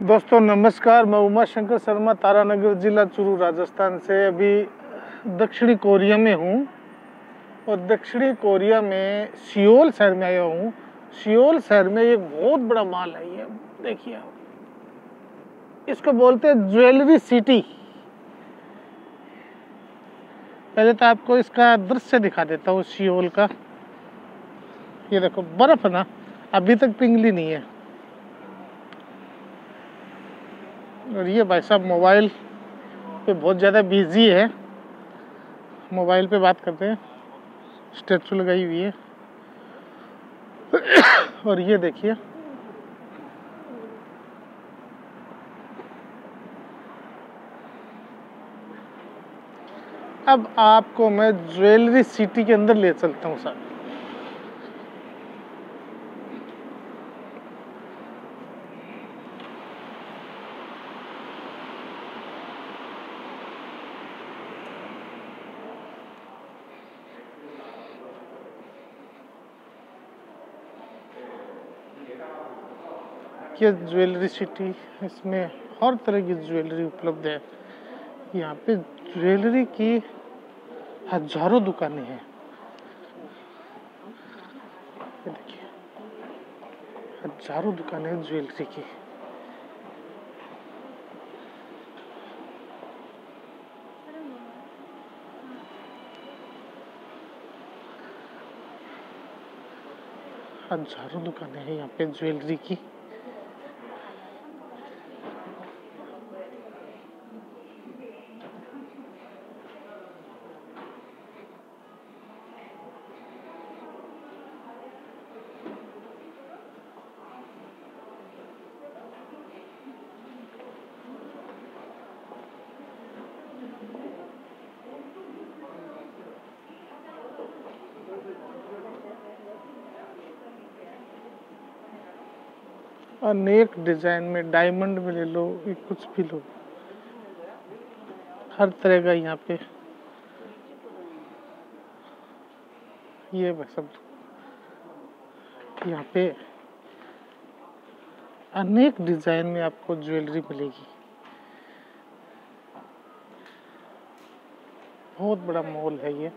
दोस्तों, नमस्कार। मैं उमा शंकर शर्मा, तारानगर जिला चूरू, राजस्थान से। अभी दक्षिणी कोरिया में हूँ और दक्षिणी कोरिया में सियोल शहर में आया हूँ। सियोल शहर में एक बहुत बड़ा माल है, ये देखिए इसको बोलते हैं ज्वेलरी सिटी। पहले तो आपको इसका दृश्य दिखा देता हूँ, सियोल का। ये देखो, बर्फ़ ना, अभी तक पिघली नहीं है। और ये भाई साहब मोबाइल पे बहुत ज़्यादा बिज़ी है। मोबाइल पे बात करते हैं। स्टेचू लगाई हुई है। और ये देखिए। अब आपको मैं ज्वेलरी सिटी के अंदर ले चलता हूँ सर ये ज्वेलरी सिटी इसमें हर तरह की ज्वेलरी उपलब्ध है। यहाँ पे ज्वेलरी की हज़ारों दुकानें हैं। देखिए, हज़ारों दुकानें हैं ज्वेलरी की। हज़ारों दुकानें हैं यहाँ पे ज्वेलरी की। अनेक डिज़ाइन में डायमंड में ले लो, ये कुछ भी लो। हर तरह का यहाँ पे। ये बस सब यहाँ पे अनेक डिज़ाइन में आपको ज्वेलरी मिलेगी। बहुत बड़ा मॉल है ये।